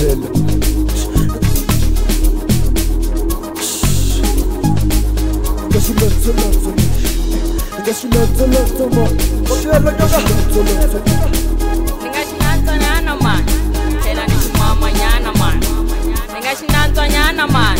phela ngesilotsolotso ngesilotsolotso mo ophela ngesilotsolotso nyana man. Tela ni ximamanyana man. Ni nga xi nantswa nyana man.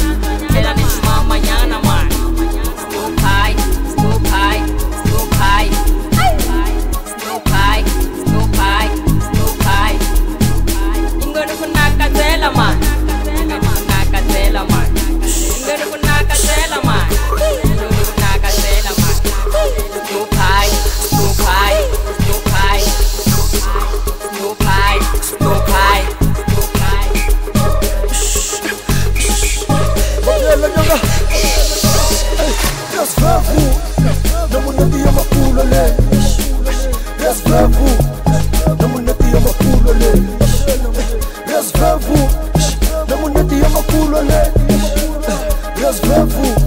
kulele Yes, vervu Namuneti yamakulele Yes, vervu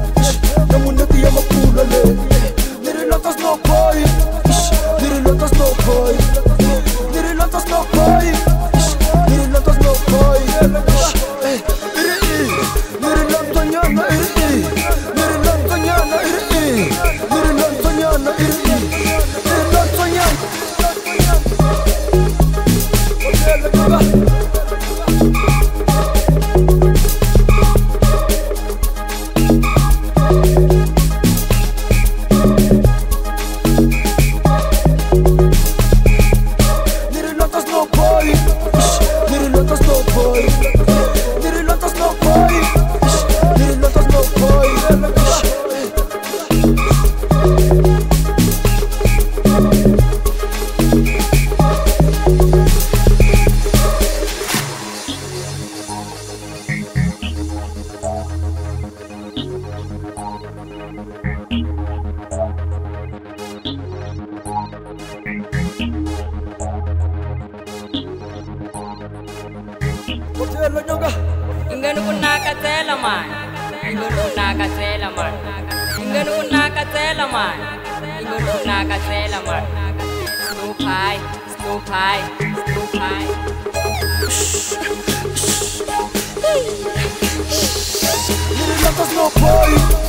Kotyelo nyoka Ingani ku nakazela man. Ingani ku nakazela man. Ingani ku nakazela man. Ingani ku nakazela man. Snoop high, Snoop high, Snoop high. Nirilotas no boy Nirilotas no boy